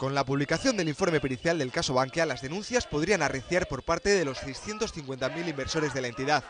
Con la publicación del informe pericial del caso Bankia, las denuncias podrían arreciar por parte de los 650.000 inversores de la entidad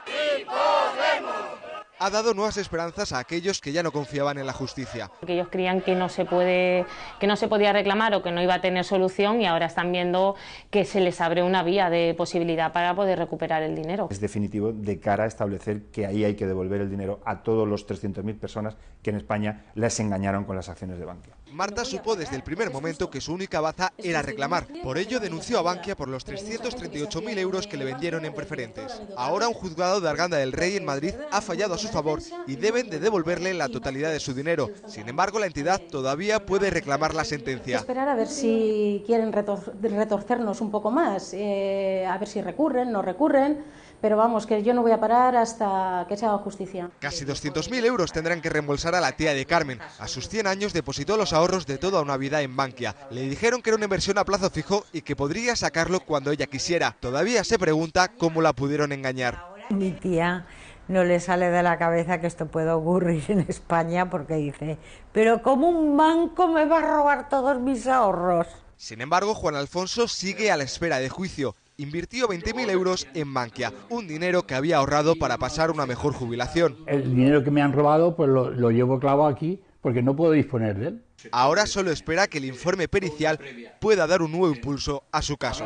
ha dado nuevas esperanzas a aquellos que ya no confiaban en la justicia. Que ellos creían que no se puede, que no se podía reclamar o que no iba a tener solución y ahora están viendo que se les abre una vía de posibilidad para poder recuperar el dinero. Es definitivo de cara a establecer que ahí hay que devolver el dinero a todos los 300.000 personas que en España les engañaron con las acciones de Bankia. Marta supo desde el primer momento que su única baza era reclamar. Por ello denunció a Bankia por los 338.000 euros que le vendieron en preferentes. Ahora un juzgado de Arganda del Rey en Madrid ha fallado a su favor y deben de devolverle la totalidad de su dinero. Sin embargo, la entidad todavía puede reclamar la sentencia. Esperar a ver si quieren retorcernos un poco más, eh, a ver si recurren, no recurren, pero vamos, que yo no voy a parar hasta que se haga justicia. Casi 200.000 euros tendrán que reembolsar a la tía de Carmen. A sus 100 años depositó los ahorros de toda una vida en Bankia. Le dijeron que era una inversión a plazo fijo y que podría sacarlo cuando ella quisiera. Todavía se pregunta cómo la pudieron engañar. Mi tía no le sale de la cabeza que esto pueda ocurrir en España porque dice, pero ¿cómo un banco me va a robar todos mis ahorros? Sin embargo, Juan Alfonso sigue a la espera de juicio. Invirtió 20.000 euros en Bankia, un dinero que había ahorrado para pasar una mejor jubilación. El dinero que me han robado, pues lo, lo llevo clavo aquí porque no puedo disponer de él. Ahora solo espera que el informe pericial pueda dar un nuevo impulso a su caso.